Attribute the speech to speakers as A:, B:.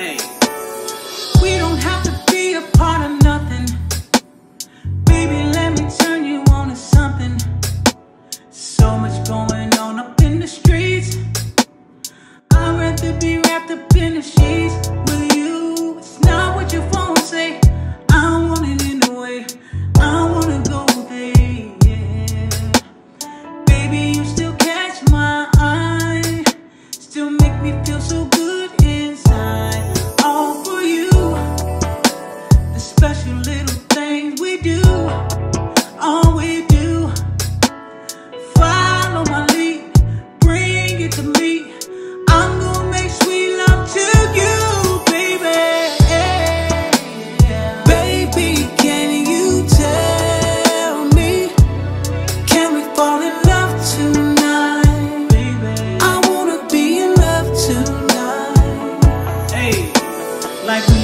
A: Hey.
B: We don't have to be a part of nothing. Baby, let me turn you on to something. So much going on up in the streets. I'd rather be like